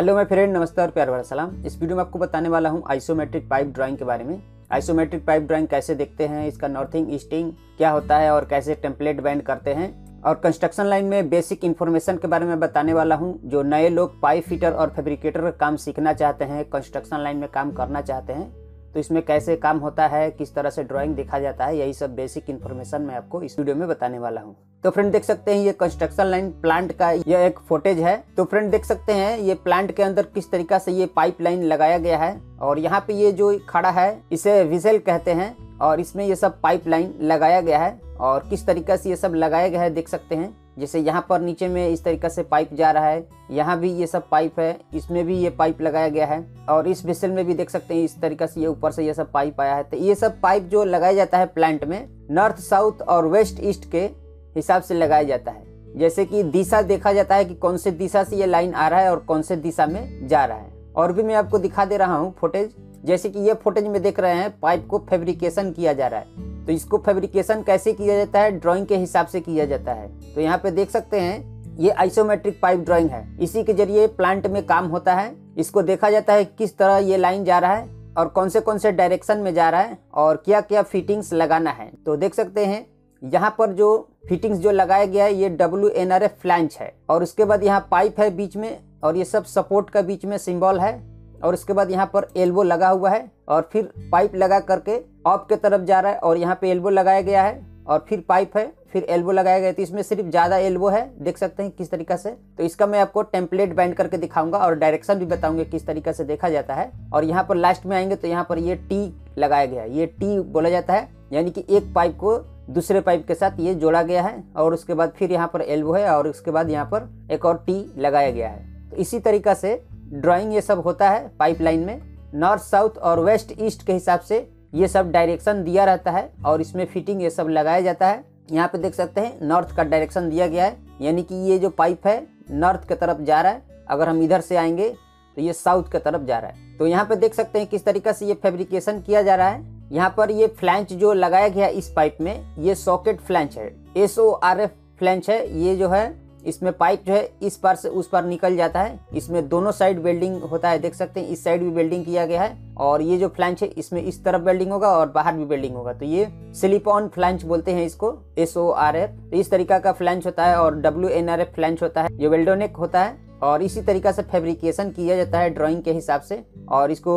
Hello मैं friend नमस्ते और प्यार भरा सलाम। इस वीडियो में आपको बताने वाला हूँ आइसोमेट्रिक पाइप ड्राइंग के बारे में। आइसोमेट्रिक पाइप ड्राइंग कैसे देखते हैं, इसका नॉर्थिंग ईस्टिंग क्या होता है और कैसे टेम्पलेट बैंड करते हैं। और कंस्ट्रक्शन लाइन में बेसिक इन्फॉर्मेशन के बारे में बताने वाला हूँ, जो नए लोग पाइप फिटर और फेब्रिकेटर का काम सीखना चाहते हैं कंस्ट्रक्शन लाइन में काम करना चाहते हैं। तो इसमें कैसे काम होता है, किस तरह से ड्राइंग देखा जाता है, यही सब बेसिक इन्फॉर्मेशन मैं आपको इस वीडियो में बताने वाला हूँ। तो फ्रेंड देख सकते हैं ये कंस्ट्रक्शन लाइन प्लांट का यह एक फोटेज है। तो फ्रेंड देख सकते हैं ये प्लांट के अंदर किस तरीका से ये पाइप लाइन लगाया गया है और यहाँ पे ये जो खड़ा है, इसे विजेल कहते हैं और इसमें ये सब पाइप लाइन लगाया गया है और किस तरीका से ये सब लगाया गया है देख सकते हैं। जैसे यहाँ पर नीचे में इस तरीका से पाइप जा रहा है। यहाँ भी ये सब पाइप है। इसमें भी ये पाइप लगाया गया है। और इस विसल में भी देख सकते हैं इस तरीका से ये ऊपर से ये सब पाइप आया है। तो ये सब पाइप जो लगाया जाता है प्लांट में, नॉर्थ, साउथ और वेस्ट ईस्ट के हिसाब से लगाया जाता है। जैसे कि दिशा देखा जाता है कि कौन से दिशा से ये लाइन आ रहा है और कौन से दिशा में जा रहा है। और भी मैं आपको दिखा दे रहा हूँ फुटेज जैसे कि ये फुटेज में देख रहे हैं पाइप को फेब्रिकेशन किया जा रहा है। तो इसको फेब्रिकेशन कैसे किया जाता है? ड्राइंग के हिसाब से किया जाता है। तो यहाँ पे देख सकते हैं, ये आइसोमेट्रिक पाइप ड्राइंग है। इसी के ज़रिए प्लांट में काम होता है। इसको देखा जाता है किस तरह ये लाइन जा रहा है और कौन से कौन से डायरेक्शन में जा रहा है और क्या क्या फिटिंग्स लगाना है। तो देख सकते हैं, यहाँ पर जो फिटिंग्स जो लगाया गया है, ये W N R F flange है। और उसके बाद यहाँ पाइप है बीच में और ये सब सपोर्ट का बीच में सिंबल है। और उसके बाद यहाँ पर एल्बो लगा हुआ है और फिर पाइप लगा करके ऑफ़ के तरफ़ जा रहा है और यहाँ पे एल्बो लगाया गया है और फिर पाइप है, फिर एल्बो लगाया गया तो इसमें सिर्फ़ ज़्यादा एल्बो है। देख सकते हैं किस तरीका से। तो इसका मैं आपको टेम्पलेट बैंड करके दिखाऊँगा और डायरेक्शन भी बताऊँगा किस तरीका से देखा जाता है। और यहाँ पर लास्ट में आएँगे तो यहाँ पर ये टी लगाया गया है। ये टी बोला जाता है, यानी कि एक पाइप को दूसरे पाइप के साथ ये जोड़ा गया है और उसके बाद फिर यहाँ पर एल्बो है और उसके बाद यहाँ पर एक और टी लगाया गया है। तो इसी तरीका से ड्राइंग ये सब होता है पाइपलाइन में। नॉर्थ साउथ और वेस्ट ईस्ट के हिसाब से ये सब डायरेक्शन दिया रहता है और इसमें फिटिंग ये सब लगाया जाता है। यहाँ पे देख सकते हैं नॉर्थ का डायरेक्शन दिया गया है। यानी कि ये जो पाइप है नॉर्थ की तरफ़ जा रहा है। अगर हम इधर से आएँगे तो ये साउथ की तरफ़ जा रहा है। तो यहाँ पे देख सकते हैं किस तरीका से ये फेब्रिकेशन किया जा रहा है। यहाँ पर ये फ्लैंच जो लगाया गया इस पाइप में, ये सॉकेट फ्लैंच है। S O R F flange है। ये जो है इसमें पाइप जो है इस पार से उस पार निकल जाता है। इसमें दोनों साइड वेल्डिंग होता है, देख सकते हैं, इस साइड भी वेल्डिंग किया गया है और ये जो फ्लैंच है, इसमें इस तरफ़ वेल्डिंग होगा और बाहर भी वेल्डिंग होगा। तो ये सिलिपॉन फ्लैंच बोलते हैं इसको एस ओ आर एफ़ इस तरीका का फ्लैंच होता है और W N R F flange होता है, ये वेल्डोनिक होता है और इसी तरीका से फेब्रिकेशन किया जाता है ड्रॉइंग के हिसाब से और इसको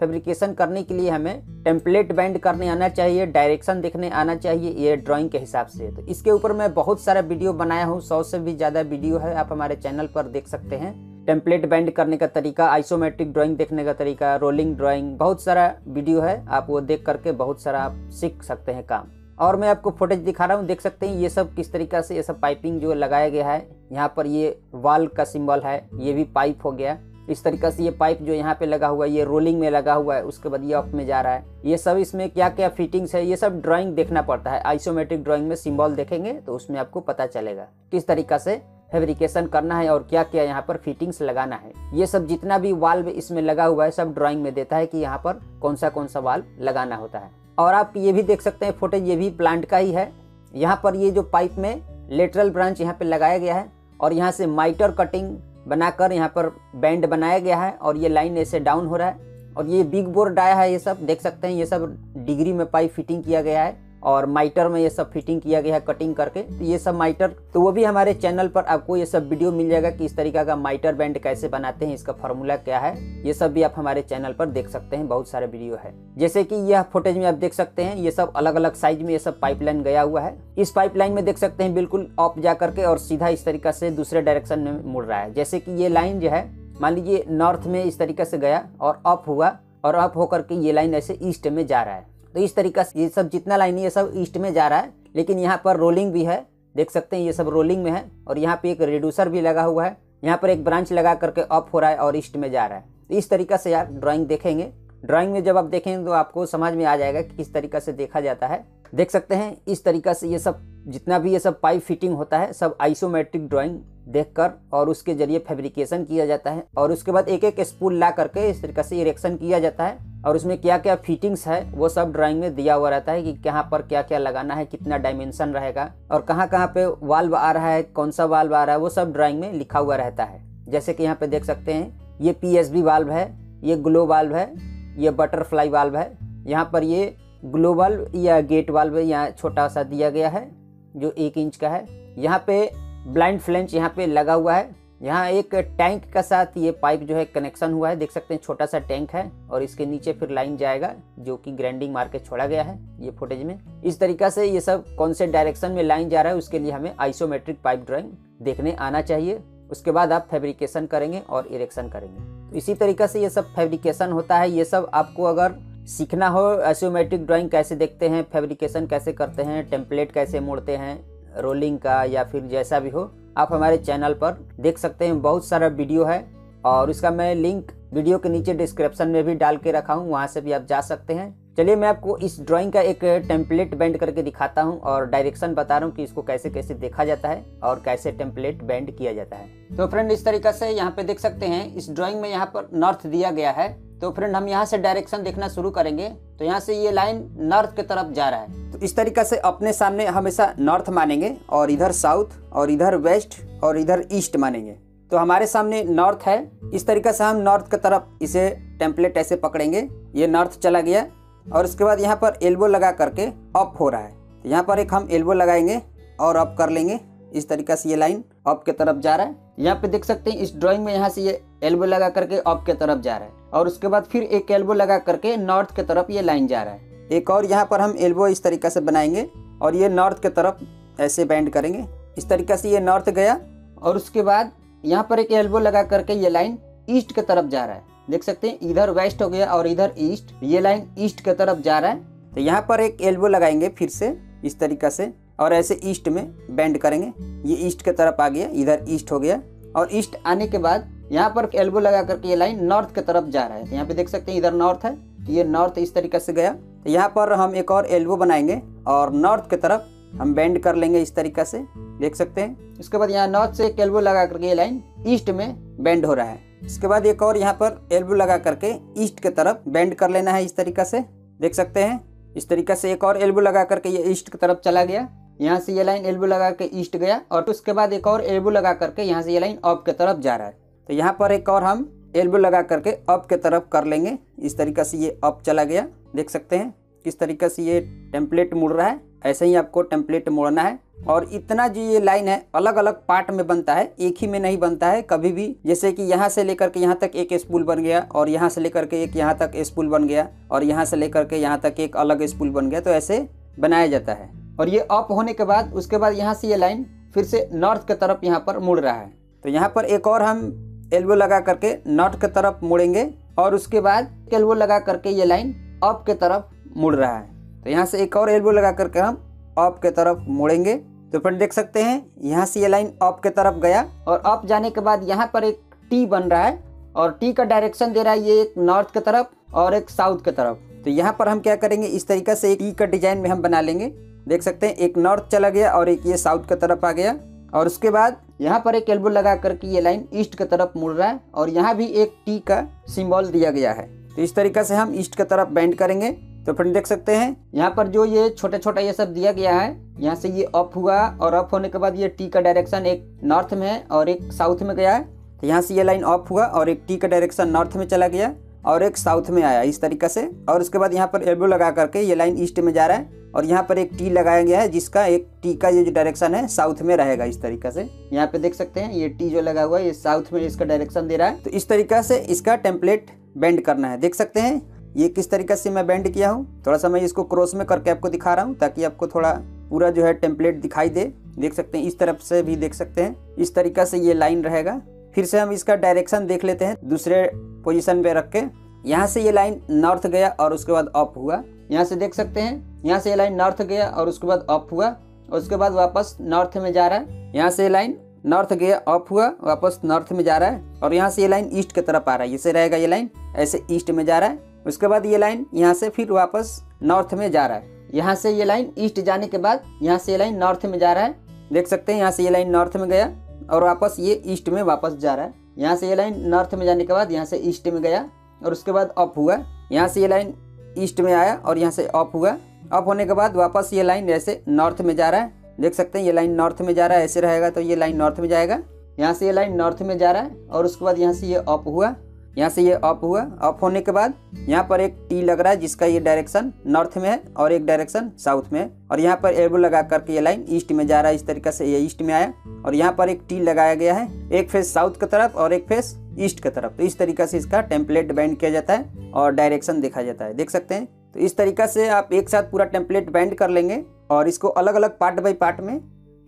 फेब्रिकेशन करने के लिए हमें टेम्पलेट बैंड करने आना चाहिए डायरेक्शन देखने आना चाहिए, ये ड्राइंग के हिसाब से। तो इसके ऊपर मैं बहुत सारा वीडियो बनाया हूँ, सौ से भी ज़्यादा वीडियो है, आप हमारे चैनल पर देख सकते हैं। टेम्पलेट बैंड करने का तरीका आइसोमेट्रिक ड्राइंग देखने का तरीका रोलिंग ड्राइंग बहुत सारा वीडियो है, आप वो देख करके बहुत सारा आप सीख सकते हैं काम। और मैं आपको फुटेज दिखा रहा हूँ, देख सकते हैं ये सब किस तरीका से, ये सब पाइपिंग जो लगाया गया है, यहाँ पर ये वाल का सिंबल है, ये भी पाइप हो गया। इस तरीके से ये पाइप जो यहाँ पे लगा हुआ है, ये रोलिंग में लगा हुआ है, उसके बाद ये अप में जा रहा है। ये सब इसमें क्या क्या फिटिंग्स है, ये सब ड्राइंग देखना पड़ता है। आइसोमेट्रिक ड्राइंग में सिंबल देखेंगे तो उसमें आपको पता चलेगा किस तरीका से फेब्रिकेशन करना है और क्या क्या यहाँ पर फिटिंग्स लगाना है। ये सब जितना भी वाल्व इसमें लगा हुआ है, सब ड्राइंग में देता है कि यहाँ पर कौन सा कौन सा वाल्व लगाना होता है। और आप ये भी देख सकते हैं फोटेज ये भी प्लांट का ही है। यहाँ पर ये जो पाइप में लेटरल ब्रांच यहाँ पे लगाया गया है और यहाँ से माइटर कटिंग बनाकर यहाँ पर बैंड बनाया गया है और ये लाइन ऐसे डाउन हो रहा है। और ये बिग बोर्ड आया है ये सब, देख सकते हैं, ये सब डिग्री में पाइप फिटिंग किया गया है। और माइटर में ये सब फिटिंग किया गया है कटिंग करके तो ये सब माइटर तो वो भी हमारे चैनल पर आपको ये सब वीडियो मिल जाएगा कि इस तरीका का माइटर बैंड कैसे बनाते हैं, इसका फॉर्मूला क्या है, ये सब भी आप हमारे चैनल पर देख सकते हैं, बहुत सारे वीडियो है। जैसे कि यह फुटेज में आप देख सकते हैं, ये सब अलग अलग साइज़ में ये सब पाइपलाइन गया हुआ है। इस पाइपलाइन में देख सकते हैं, बिल्कुल ऑफ़ जा करके और सीधा इस तरीका से दूसरे डायरेक्शन में मुड़ रहा है। जैसे कि ये लाइन जो है, मान लीजिए नॉर्थ में इस तरीके से गया और ऑफ़ हुआ और ऑफ़ होकर के ये लाइन ऐसे ईस्ट में जा रहा है। तो इस तरीका से ये सब जितना लाइन ये सब ईस्ट में जा रहा है, लेकिन यहाँ पर रोलिंग भी है, देख सकते हैं ये सब रोलिंग में है, और यहाँ पे एक रिड्यूसर भी लगा हुआ है, यहाँ पर एक ब्रांच लगा करके ऑफ़ हो रहा है और ईस्ट में जा रहा है। तो इस तरीका से यार ड्राइंग देखेंगे। ड्राइंग में जब आप देखेंगे तो आपको समझ में आ जाएगा कि किस तरीका से देखा जाता है। देख सकते हैं इस तरीका से ये सब जितना भी ये सब पाइप फिटिंग होता है, सब आइसोमेट्रिक ड्राइंग देखकर और उसके ज़रिए फेब्रिकेशन किया जाता है। और उसके बाद एक एक स्पूल ला करके इस तरीके से इरेक्शन किया जाता है। और उसमें क्या क्या फिटिंग्स है, वो सब ड्राइंग में दिया हुआ रहता है कि कहाँ पर क्या क्या लगाना है, कितना डायमेंशन रहेगा और कहाँ कहाँ पे वाल्व आ रहा है कौन सा वाल्व आ रहा है, वो सब ड्राइंग में लिखा हुआ रहता है। जैसे कि यहाँ पे देख सकते हैं, ये पी एस बी वाल्व है, ये ग्लो वाल्व है, ये बटरफ्लाई वाल्व है। यहाँ पर ये ग्लो वाल्व या गेट वाल्व यहाँ छोटा सा दिया गया है, जो एक इंच का है। यहाँ पे ब्लाइंड फ्लेंच यहाँ पे लगा हुआ है। यहाँ एक टैंक का साथ ये पाइप जो है कनेक्शन हुआ है। देख सकते हैं छोटा सा टैंक है और इसके नीचे फिर लाइन जाएगा जो कि ग्राइंडिंग मार के छोड़ा गया है ये फुटेज में। इस तरीका से ये सब कौन से डायरेक्शन में लाइन जा रहा है उसके लिए हमें आइसोमेट्रिक पाइप ड्राइंग देखने आना चाहिए। उसके बाद आप फेब्रिकेशन करेंगे और इरेक्शन करेंगे। तो इसी तरीका से ये सब फेब्रिकेशन होता है। ये सब आपको अगर सीखना हो आइसोमेट्रिक ड्राइंग कैसे देखते हैं फैब्रिकेशन कैसे करते हैं टेम्पलेट कैसे मोड़ते हैं रोलिंग का या फिर जैसा भी हो, आप हमारे चैनल पर देख सकते हैं। बहुत सारा वीडियो है और उसका मैं लिंक वीडियो के नीचे डिस्क्रिप्शन में भी डाल के रखा हूँ, वहाँ से भी आप जा सकते हैं। चलिए मैं आपको इस ड्राइंग का एक टेम्पलेट बैंड करके दिखाता हूँ और डायरेक्शन बता रहा हूँ कि इसको कैसे कैसे देखा जाता है और कैसे टेम्पलेट बैंड किया जाता है। तो फ्रेंड इस तरीके से यहाँ पे देख सकते हैं, इस ड्राइंग में यहाँ पर नॉर्थ दिया गया है। तो फ्रेंड हम यहाँ से डायरेक्शन देखना शुरू करेंगे। तो यहाँ से ये लाइन नॉर्थ की तरफ़ जा रहा है। तो इस तरीके से अपने सामने हमेशा नॉर्थ मानेंगे और इधर साउथ और इधर वेस्ट और इधर ईस्ट मानेंगे। तो हमारे सामने नॉर्थ है। इस तरीके से हम नॉर्थ की तरफ़ इसे टेम्पलेट ऐसे पकड़ेंगे। ये नॉर्थ चला गया और उसके बाद यहाँ पर एल्बो लगा करके अप हो रहा है। तो यहाँ पर एक हम एल्बो लगाएँगे और अप कर लेंगे। इस तरीके से ये लाइन अप के तरफ़ जा रहा है। यहाँ पे देख सकते हैं, इस ड्राइंग में यहाँ से ये एल्बो लगा करके अप के तरफ़ जा रहा है। और उसके बाद फिर एक एल्बो लगा करके नॉर्थ के तरफ़ ये लाइन जा रहा है। एक और यहाँ पर हम एल्बो इस तरीके से बनाएँगे और ये नॉर्थ के तरफ़ ऐसे बैंड करेंगे। इस तरीके से ये नॉर्थ गया और उसके बाद यहाँ पर एक एल्बो लगा करके ये लाइन ईस्ट के तरफ़ जा रहा है। देख सकते हैं, इधर वेस्ट हो गया और इधर ईस्ट ये लाइन ईस्ट के तरफ़ जा रहा है। तो यहाँ पर एक एल्बो लगाएँगे फिर से इस तरीका से और ऐसे ईस्ट में बैंड करेंगे। ये ईस्ट के तरफ़ आ गया, इधर ईस्ट हो गया और ईस्ट आने के बाद यहाँ पर एल्बो लगा करके ये लाइन नॉर्थ की तरफ़ जा रहा है। तो यहाँ पे देख सकते हैं इधर नॉर्थ है ये नॉर्थ इस तरीके से गया। तो यहाँ पर हम एक और एल्बो बनाएँगे और नॉर्थ की तरफ़ हम बेंड कर लेंगे इस तरीके से, देख सकते हैं। इसके बाद यहाँ नॉर्थ से एक एल्बो लगा करके ये लाइन ईस्ट में बेंड हो रहा है। इसके बाद एक और यहाँ पर एल्बो लगा करके ईस्ट की तरफ़ बेंड कर लेना है इस तरीका से, देख सकते हैं। इस तरीका से एक और एल्बो लगा करके ये ईस्ट की तरफ़ चला गया। यहाँ से ये लाइन एल्बो लगा के ईस्ट गया और उसके बाद एक और एल्बो लगा करके यहाँ से ये लाइन ऑफ़ की तरफ़ जा रहा है। तो यहाँ पर एक और हम एल्बो लगा करके अप के तरफ़ कर लेंगे। इस तरीका से ये अप चला गया। देख सकते हैं किस तरीके से ये टेम्पलेट मुड़ रहा है। ऐसे ही आपको टेम्पलेट मोड़ना है। और इतना जो ये लाइन है अलग अलग पार्ट में बनता है, एक ही में नहीं बनता है कभी भी। जैसे कि यहाँ से लेकर के यहाँ तक एक स्पूल बन गया और यहाँ से लेकर के एक यहाँ तक स्पूल बन गया और यहाँ से लेकर के यहाँ तक एक अलग स्पूल बन गया। तो ऐसे बनाया जाता है। और ये अप होने के बाद, उसके बाद यहाँ से ये लाइन फिर से नॉर्थ की तरफ़ यहाँ पर मुड़ रहा है। तो यहाँ पर एक और हम एल्बो लगा करके नॉर्थ के तरफ़ मुड़ेंगे और उसके बाद एल्बो लगा करके ये लाइन अप के तरफ़ मुड़ रहा है। तो यहाँ से एक और एल्बो लगा करके हम अप के तरफ़ मुड़ेंगे। तो फ्रेंड देख सकते हैं, यहाँ से ये लाइन अप के तरफ़ गया और अप जाने के बाद यहाँ पर एक टी बन रहा है और टी का डायरेक्शन दे रहा है ये एक नॉर्थ के तरफ़ और एक साउथ के तरफ़। तो यहाँ पर हम क्या करेंगे, इस तरीके से एक टी का डिज़ाइन में हम बना लेंगे। देख सकते हैं, एक नॉर्थ चला गया और एक ये साउथ की तरफ़ आ गया और उसके बाद यहाँ पर एक एल्बो लगा करके ये लाइन ईस्ट की तरफ़ मुड़ रहा है और यहाँ भी एक टी का सिंबल दिया गया है। तो इस तरीके से हम ईस्ट की तरफ़ बेंड करेंगे। तो फ्रेंड देख सकते हैं, यहाँ पर जो ये छोटा छोटा ये सब दिया गया है, यहाँ से ये अप हुआ और अप होने के बाद ये टी का डायरेक्शन एक नॉर्थ में है और एक साउथ में गया है। तो यहाँ से ये लाइन अप हुआ और एक टी का डायरेक्शन नॉर्थ में चला गया और एक साउथ में आया इस तरीके से। और उसके बाद यहाँ पर एल्बो लगा करके ये लाइन ईस्ट में जा रहा है। और यहाँ पर एक टी लगाया गया है, जिसका एक टी का ये जो डायरेक्शन है साउथ में रहेगा इस तरीका से। यहाँ पे देख सकते हैं, ये टी जो लगा हुआ है, ये साउथ में इसका डायरेक्शन दे रहा है। तो इस तरीका से इसका टेम्पलेट बेंड करना है। देख सकते हैं, ये किस तरीके से मैं बेंड किया हूँ। थोड़ा सा मैं इसको क्रॉस में करके आपको दिखा रहा हूँ, ताकि आपको थोड़ा पूरा जो है टेम्पलेट दिखाई दे। देख सकते हैं, इस तरफ़ से भी देख सकते हैं, इस तरीका से ये लाइन रहेगा। फिर से हम इसका डायरेक्शन देख लेते हैं, दूसरे पोजिशन पे रख के। यहाँ से ये लाइन नॉर्थ गया और उसके बाद अप हुआ। यहाँ से देख सकते हैं यहाँ से ये लाइन नॉर्थ गया और उसके बाद अप हुआ उसके बाद वापस नॉर्थ में जा रहा है यहाँ से लाइन नॉर्थ गया अप हुआ वापस नॉर्थ में जा रहा है और यहाँ से ये लाइन ईस्ट की तरफ़ आ रहा है इसे रहेगा ये लाइन ऐसे ईस्ट में जा रहा है उसके बाद ये लाइन यहाँ से फिर वापस नॉर्थ में जा रहा है यहाँ से ये लाइन ईस्ट जाने के बाद यहाँ से ये लाइन नॉर्थ में जा रहा है देख सकते हैं यहाँ से ये लाइन नॉर्थ में गया और वापस ये ईस्ट में वापस जा रहा है यहाँ से ये लाइन नॉर्थ में जाने के बाद यहाँ से ईस्ट में गया और उसके बाद अप हुआ यहाँ से ये लाइन ईस्ट में आया और यहाँ से ऑफ़ हुआ। ऑफ़ होने के बाद वापस ये लाइन ऐसे नॉर्थ में जा रहा है। देख सकते हैं ये लाइन नॉर्थ में जा रहा है, ऐसे रहेगा तो ये लाइन नॉर्थ में जाएगा। यहाँ से ये लाइन नॉर्थ में जा रहा है और उसके बाद यहाँ से ये ऑफ़ हुआ। यहाँ से ये ऑफ़ हुआ। ऑफ़ होने के बाद यहाँ पर एक टी लग रहा है जिसका ये डायरेक्शन नॉर्थ में है और एक डायरेक्शन साउथ में है। और यहाँ पर एल्बो लगा करके ये लाइन ईस्ट में जा रहा है। इस तरीके से ये ईस्ट में आया। और यहाँ पर एक टी लगाया गया है। एक फेस साउथ की तरफ़ और एक फेस ईस्ट की तरफ़। तो इस तरीके से इसका टेम्पलेट बैंड किया जाता है और डायरेक्शन देखा जाता है। देख सकते हैं? तो इस तरीका से आप एक साथ पूरा टेम्पलेट बैंड कर लेंगे और इसको अलग अलग पार्ट बाई पार्ट में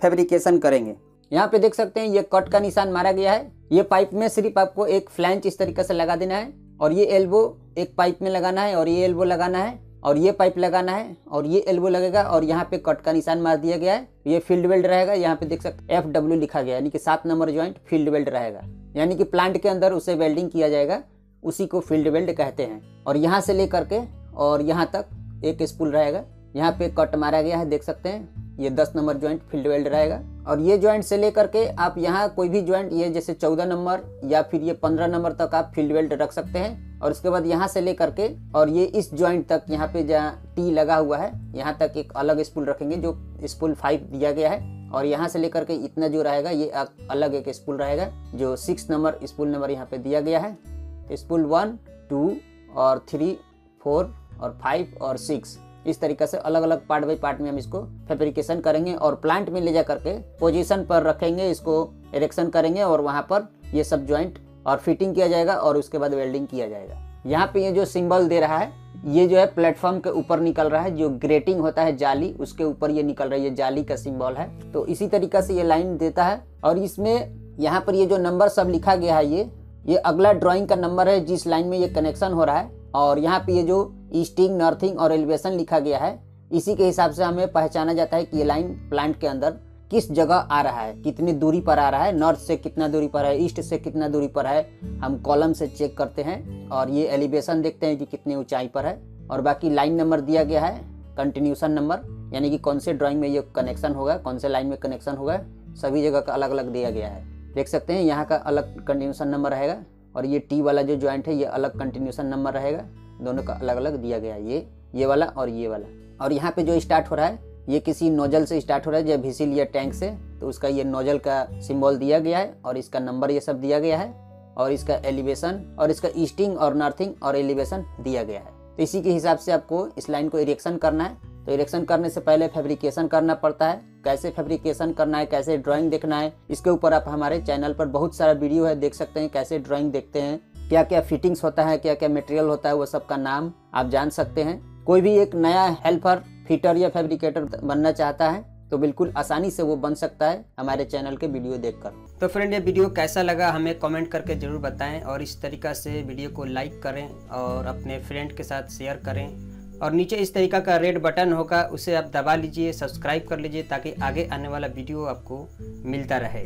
फेब्रिकेशन करेंगे। यहाँ पे देख सकते हैं, ये कट का निशान मारा गया है। ये पाइप में सिर्फ़ आपको एक फ्लैंच इस तरीके से लगा देना है और ये एल्बो एक पाइप में लगाना है और ये एल्बो लगाना है। और ये पाइप लगाना है और ये एल्बो लगेगा और यहाँ पे कट का निशान मार दिया गया है। ये फ़ील्ड वेल्ड रहेगा, यहाँ पे देख सकते एफ़ डब्ल्यू लिखा गया यानी कि सात नंबर ज्वाइंट फ़ील्ड वेल्ड रहेगा। यानी कि प्लांट के अंदर उसे वेल्डिंग किया जाएगा, उसी को फ़ील्ड वेल्ड कहते हैं। और यहाँ से लेकर के और यहाँ तक एक स्पूल रहेगा। यहाँ पे कट मारा गया है, देख सकते हैं, ये दस नंबर ज्वाइंट फ़ील्ड वेल्ड रहेगा। और ये ज्वाइंट से लेकर के आप यहाँ कोई भी ज्वाइंट ये जैसे चौदह नंबर या फिर ये पंद्रह नंबर तक आप फ़ील्ड वेल्ड रख सकते हैं। और उसके बाद यहाँ से लेकर के, और ये इस ज्वाइंट तक यहाँ पे जहाँ टी लगा हुआ है, यहाँ तक एक अलग स्पूल रखेंगे, जो स्पूल फाइव दिया गया है। और यहाँ से लेकर के इतना जो रहेगा, ये अलग एक स्पूल रहेगा, जो सिक्स नंबर स्पूल नंबर यहाँ पे दिया गया है। स्पूल वन टू और थ्री फोर और फाइव और सिक्स इस तरीके से अलग अलग पार्ट बाई पार्ट में हम इसको फेब्रिकेशन करेंगे और प्लांट में ले जा करके पोजिशन पर रखेंगे, इसको इरेक्शन करेंगे और वहाँ पर ये सब ज्वाइंट और फिटिंग किया जाएगा और उसके बाद वेल्डिंग किया जाएगा। यहाँ पे ये जो सिंबल दे रहा है, ये जो है प्लेटफॉर्म के ऊपर निकल रहा है, जो ग्रेटिंग होता है जाली, उसके ऊपर ये निकल रहा है, ये जाली का सिंबल है। तो इसी तरीका से ये लाइन देता है और इसमें यहाँ पर ये जो नंबर सब लिखा गया है ये ये अगला ड्राइंग का नंबर है जिस लाइन में ये कनेक्शन हो रहा है। और यहाँ पे ये जो ईस्टिंग नर्थिंग और एलिवेशन लिखा गया है, इसी के हिसाब से हमें पहचाना जाता है कि ये लाइन प्लांट के अंदर किस जगह आ रहा है? कितनी दूरी पर आ रहा है? नॉर्थ से कितना दूरी पर है? ईस्ट से कितना दूरी पर है? हम कॉलम से चेक करते हैं और ये एलिवेशन देखते हैं कि कितनी ऊंचाई पर है। और बाकी लाइन नंबर दिया गया है कंटिन्यूशन नंबर यानी कि कौन से ड्राइंग में ये कनेक्शन होगा, कौन से लाइन में कनेक्शन होगा, सभी जगह का अलग अलग दिया गया है। देख सकते हैं, यहाँ का अलग कंटिन्यूशन नंबर रहेगा और ये टी वाला जो ज्वाइंट है, ये अलग कंटिन्यूशन नंबर रहेगा। दोनों का अलग अलग दिया गया है, ये ये वाला और ये वाला। और यहाँ पे जो स्टार्ट हो रहा है ये किसी नोजल से स्टार्ट हो रहा है, जब भिसिल या टैंक से तो उसका ये नोजल का सिंबल दिया गया है और इसका नंबर ये सब दिया गया है और इसका एलिवेशन और इसका ईस्टिंग और नर्थिंग और एलिवेशन दिया गया है। तो इसी के हिसाब से आपको इस लाइन को इरेक्शन करना है। तो इरेक्शन करने से पहले फेब्रिकेशन करना पड़ता है। कैसे फेब्रिकेशन करना है, कैसे ड्राइंग देखना है, इसके ऊपर आप हमारे चैनल पर बहुत सारा वीडियो है, देख सकते हैं कैसे ड्राइंग देखते हैं क्या क्या फिटिंग्स होता है क्या क्या मटेरियल होता है, वो सब का नाम आप जान सकते हैं। कोई भी एक नया हेल्पर फिटर या फेब्रिकेटर बनना चाहता है तो बिल्कुल आसानी से वो बन सकता है हमारे चैनल के वीडियो देखकर। तो फ्रेंड, ये वीडियो कैसा लगा हमें कमेंट करके ज़रूर बताएँ और इस तरीका से वीडियो को लाइक करें और अपने फ्रेंड के साथ शेयर करें। और नीचे इस तरीका का रेड बटन होगा, उसे आप दबा लीजिए, सब्सक्राइब कर लीजिए, ताकि आगे आने वाला वीडियो आपको मिलता रहे।